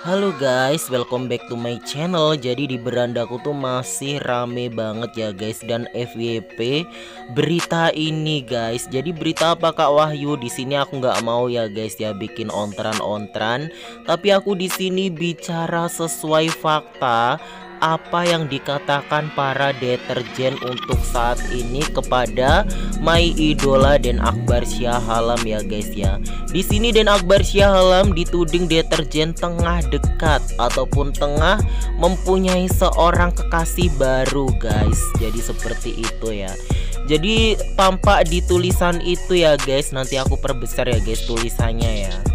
Halo guys, welcome back to my channel. Jadi di berandaku tuh masih rame banget ya guys dan FYP berita ini guys. Jadi berita apa Kak Wahyu? Di sini aku nggak mau ya guys ya bikin ontran-ontran, tapi aku di sini bicara sesuai fakta apa yang dikatakan para deterjen untuk saat ini kepada my idola dan Akbar Syahalam ya guys ya. Di sini dan Akbar Syahalam dituding deterjen tengah dekat ataupun tengah mempunyai seorang kekasih baru guys. Jadi seperti itu ya. Jadi tampak di tulisan itu ya guys. Nanti aku perbesar ya guys tulisannya ya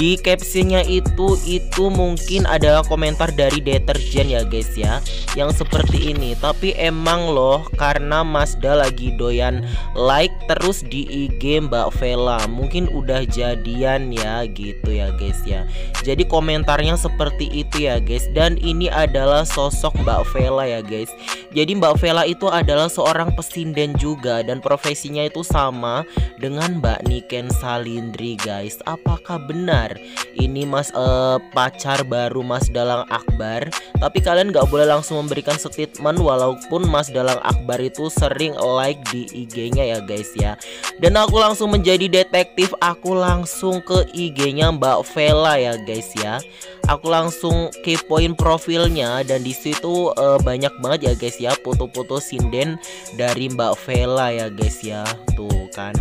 di captionnya itu itu mungkin ada komentar dari deterjen ya guys ya. Yang seperti ini. Tapi emang loh karena Mazda lagi doyan like terus di IG Mbak Vela. Mungkin udah jadian ya gitu ya guys ya. Jadi komentarnya seperti itu ya guys. Dan ini adalah sosok Mbak Vela ya guys. Jadi Mbak Vela itu adalah seorang pesinden juga dan profesinya itu sama dengan Mbak Niken Salindri guys. Apakah benar ini mas uh, pacar baru Mas Dalang Akbar. Tapi kalian nggak boleh langsung memberikan statement walaupun Mas Dalang Akbar itu sering like di IG-nya ya guys ya. Dan aku langsung menjadi detektif. Aku langsung ke IG-nya Mbak Vela ya guys ya. Aku langsung kepoin profilnya dan di situ uh, banyak banget ya guys ya foto-foto sinden dari Mbak Vela ya guys ya. Tuh kan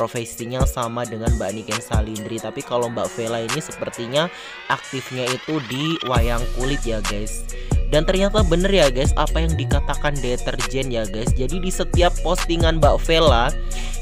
profesinya sama dengan Mbak Niken Salindri. Tapi kalau Mbak Vela ini sepertinya aktifnya itu di wayang kulit ya guys. Dan ternyata bener ya guys apa yang dikatakan deterjen ya guys. Jadi di setiap postingan Mbak Vela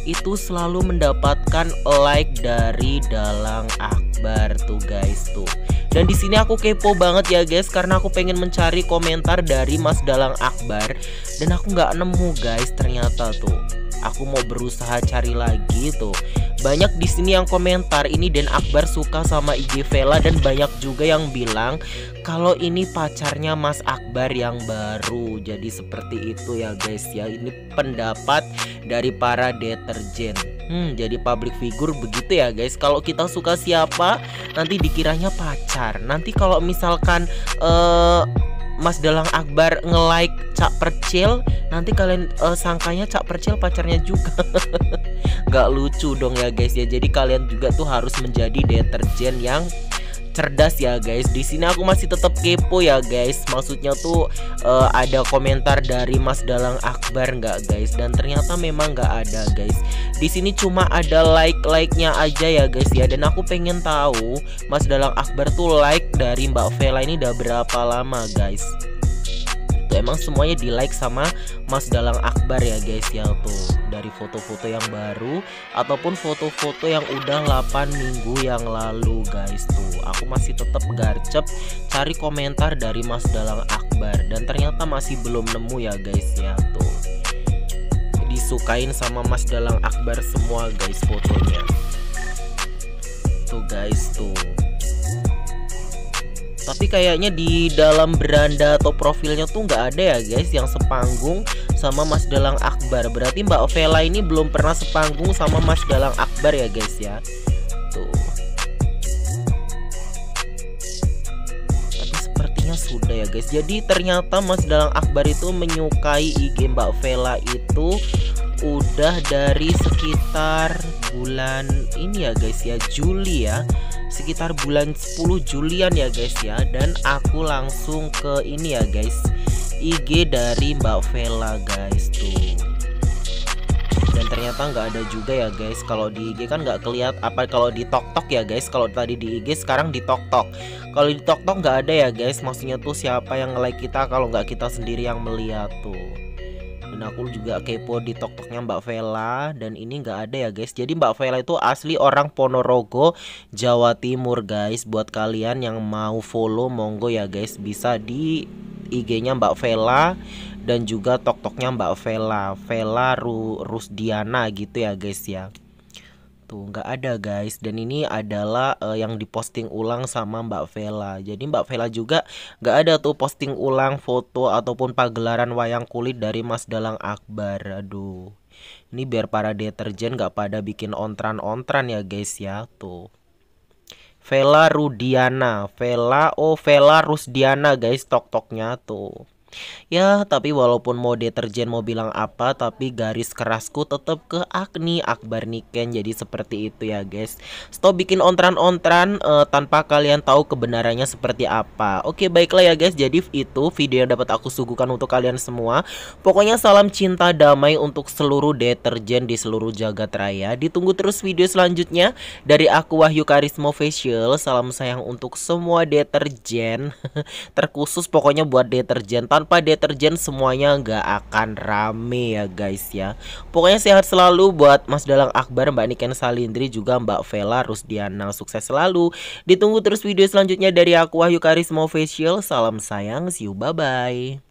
itu selalu mendapatkan like dari Dalang Akbar tuh guys tuh. Dan di sini aku kepo banget ya guys karena aku pengen mencari komentar dari Mas Dalang Akbar. Dan aku nggak nemu guys ternyata tuh aku mau berusaha cari lagi tuh banyak di sini yang komentar ini Dan Akbar suka sama IG Vela dan banyak juga yang bilang kalau ini pacarnya Mas Akbar yang baru jadi seperti itu ya guys ya ini pendapat dari para deterjen Hmm, jadi public figure begitu ya guys. Kalau kita suka siapa, nanti dikiranya pacar. Nanti kalau misalkan uh, Mas Dalang Akbar nge-like Cak Percil nanti kalian uh, sangkanya Cak Percil pacarnya juga. Gak lucu dong ya guys ya. Jadi kalian juga tuh harus menjadi deterjen yang cerdas ya guys. Di sini aku masih tetap kepo ya guys. Maksudnya tuh uh, ada komentar dari Mas Dalang Akbar nggak guys? Dan ternyata memang nggak ada guys. Di sini cuma ada like-like-nya aja ya guys ya. Dan aku pengen tahu Mas Dalang Akbar tuh like dari Mbak Vela ini udah berapa lama guys? Tuh emang semuanya di like sama Mas Dalang Akbar ya guys ya tuh dari foto-foto yang baru ataupun foto-foto yang udah 8 minggu yang lalu guys. Tuh aku masih tetap garcep cari komentar dari Mas Dalang Akbar dan ternyata masih belum nemu ya guys ya. Tuh disukain sama Mas Dalang Akbar semua guys fotonya. Tuh guys tuh. Tapi kayaknya di dalam beranda atau profilnya tuh nggak ada ya guys yang sepanggung sama Mas Dalang Akbar. Berarti Mbak Vela ini belum pernah sepanggung sama Mas Dalang Akbar ya guys ya? Tuh. Tapi sepertinya sudah ya guys. Jadi ternyata Mas Dalang Akbar itu menyukai IG Mbak Vela itu udah dari sekitar bulan ini ya guys ya. Juli ya. Sekitar bulan 10 Julian ya guys ya. Dan aku langsung ke ini ya guys IG dari Mbak Vela guys tuh. Dan ternyata nggak ada juga ya guys. Kalau di IG kan nggak keliat apa kalau di tok tok ya guys. Kalau tadi di IG sekarang di tok tok kalau di tok tok nggak ada ya guys. Maksudnya tuh siapa yang like kita kalau nggak kita sendiri yang melihat tuh dan aku juga kepo di tok-toknya Mbak Vela dan ini nggak ada ya guys. Jadi Mbak Vela itu asli orang Ponorogo Jawa Timur guys. Buat kalian yang mau follow monggo ya guys. Bisa di IG-nya Mbak Vela dan juga tok-toknya Mbak Vela. Vela Ru Rusdiana gitu ya guys ya Tuh nggak ada guys dan ini adalah uh, yang diposting ulang sama Mbak Vela. Jadi Mbak Vela juga nggak ada tuh posting ulang foto ataupun pagelaran wayang kulit dari Mas Dalang Akbar. Aduh. Ini biar para deterjen nggak pada bikin ontran-ontran ya guys ya tuh. Vela Rudiana Vela oh Vela Rusdiana guys tok-toknya tuh Ya, tapi walaupun mau deterjen mau bilang apa, tapi garis kerasku tetap ke Agni Akbar Niken. Jadi seperti itu ya, guys. Stop bikin ontran-ontran uh, tanpa kalian tahu kebenarannya seperti apa. Oke, baiklah ya, guys. Jadi itu video yang dapat aku suguhkan untuk kalian semua. Pokoknya salam cinta damai untuk seluruh deterjen di seluruh jagat raya. Ditunggu terus video selanjutnya dari aku Wahyu Karisma Facial. Salam sayang untuk semua deterjen. Terkhusus pokoknya buat deterjen tanpa deterjen semuanya nggak akan rame ya guys ya. Pokoknya sehat selalu buat Mas Dalang Akbar, Mbak Niken Salindri juga Mbak Vela Rusdiana. Sukses selalu. Ditunggu terus video selanjutnya dari aku Wahyu Karisma Official. Salam sayang, see you bye-bye